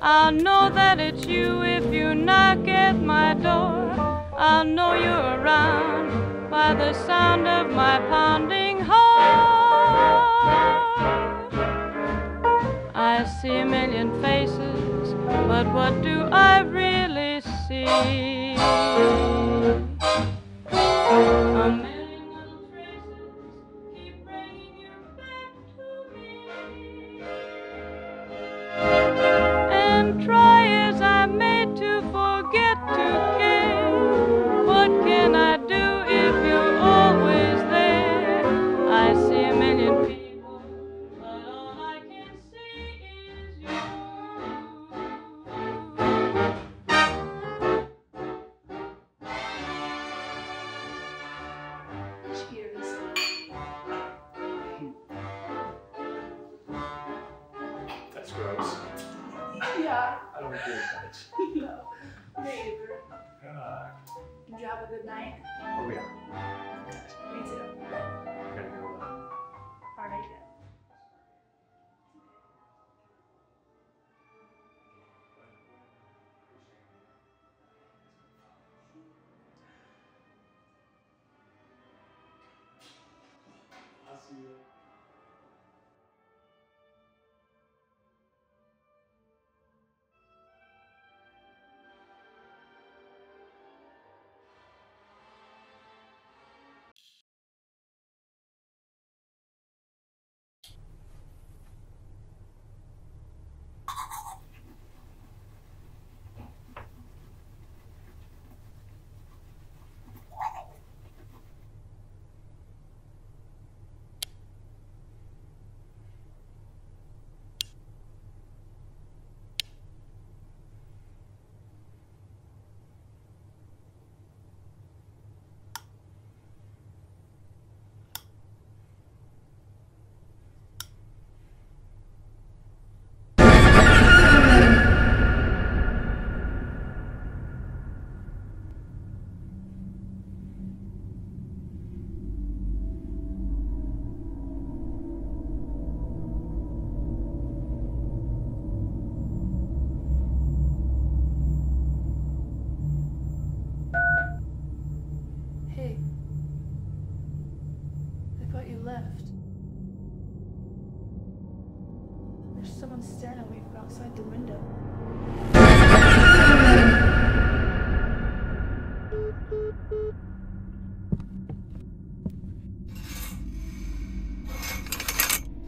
I'll know that it's you if you knock at my door. I'll know you're around by the sound of my pounding heart. I see a million faces, but what do I really see? gross. Yeah. I don't do that. no. Neither. God. Did you have a good night?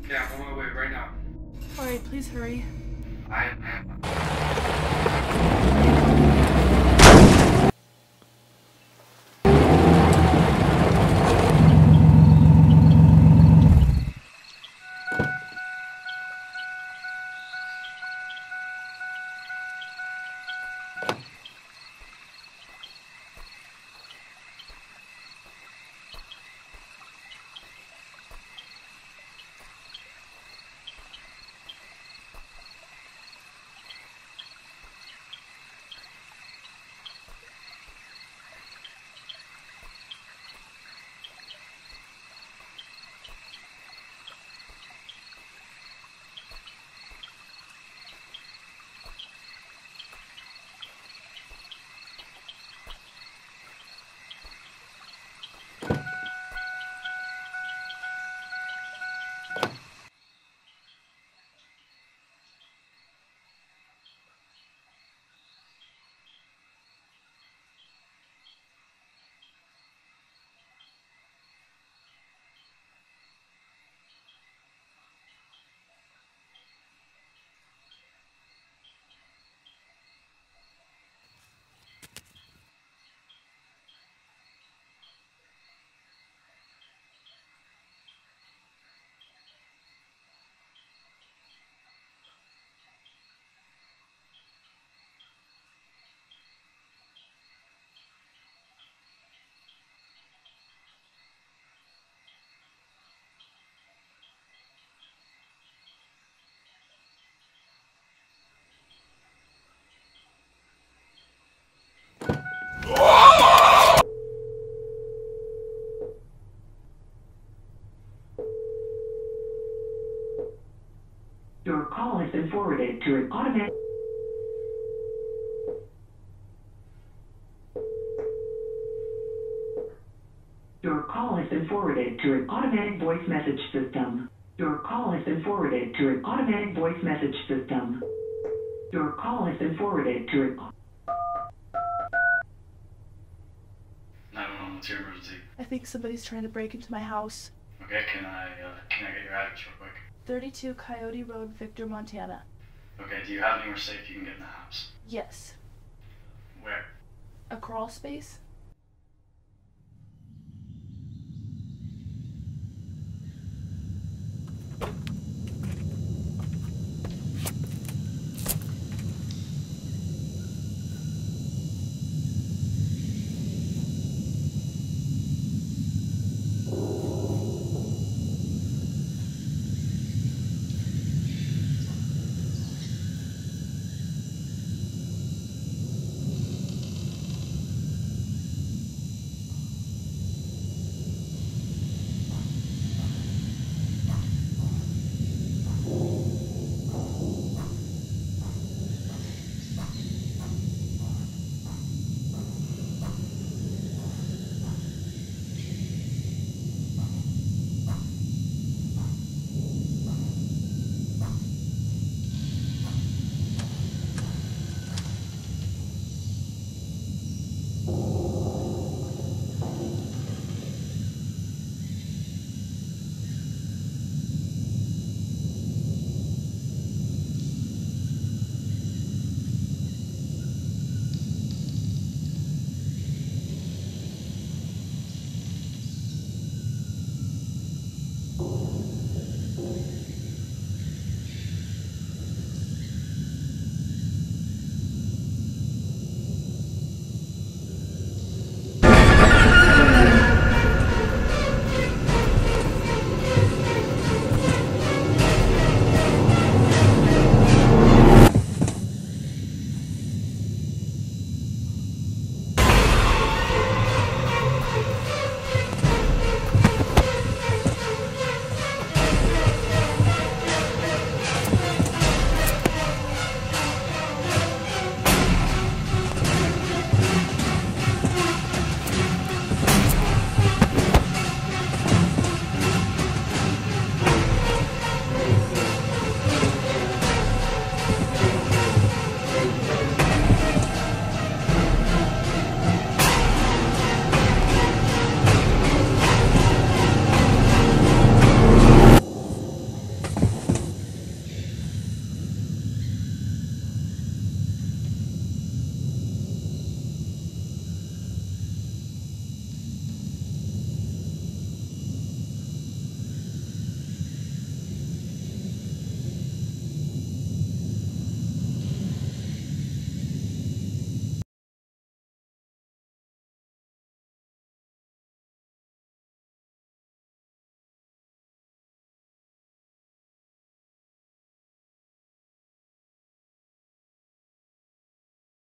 Yeah, I'm on my way right now. Alright, please hurry. I am. Your call has been forwarded to an automatic. Your call has been forwarded to an automatic voice message system. Your call has been forwarded to an automatic voice message system. Your call has been forwarded to an. 911, what's your emergency? I think somebody's trying to break into my house. Okay, can I uh, can I get your address real quick? 32 Coyote Road, Victor, Montana. Okay, do you have anywhere safe you can get in the house? Yes. Where? A crawl space?